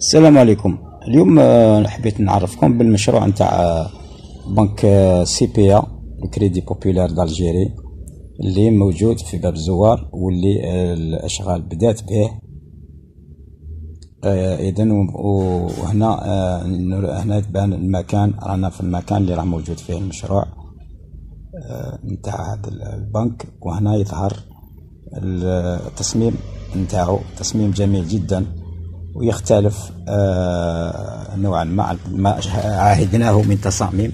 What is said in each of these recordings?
السلام عليكم. اليوم آه، حبيت نعرفكم بالمشروع نتاع آه، بنك آه، CPA ال Crédit Populaire d'Algérie اللي موجود في باب الزوار واللي الأشغال بدات به. اذا وهنا هنا تبان المكان. رانا في المكان اللي راه موجود فيه المشروع نتاع هذا البنك. وهنا يظهر التصميم نتاعو تصميم جميل جدا. ويختلف آه، نوعا ما ما عاهدناه من تصاميم.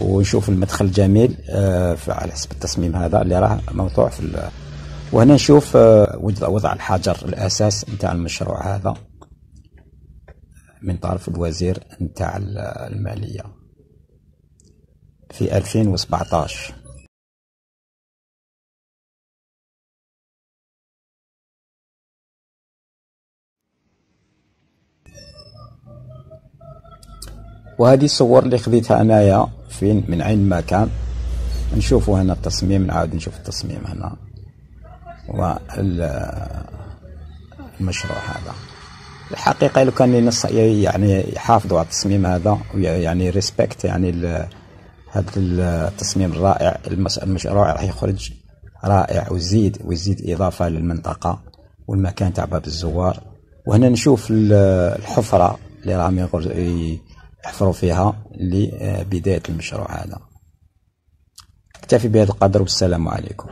ونشوف المدخل جميل آه، على حسب التصميم هذا اللي راه موضوع في وهنا نشوف آه، وضع الحجر الأساس نتاع المشروع هذا من طرف الوزير نتاع المالية في 2017 وهذه الصور اللي خذيتها أنايا فين؟ من عين ما كان نشوفوا هنا التصميم نعاود نشوف التصميم هنا. والمشروع هذا. الحقيقة لو كان ينص يعني يحافظوا على التصميم هذا يعني ريسبكت يعني هذا التصميم الرائع. المشروع راح يخرج رائع ويزيد ويزيد إضافة للمنطقة والمكان تاع باب الزوار. وهنا نشوف الحفرة اللي راهم يحفروا فيها لبداية المشروع هذا. أكتفي بهذا القدر والسلام عليكم.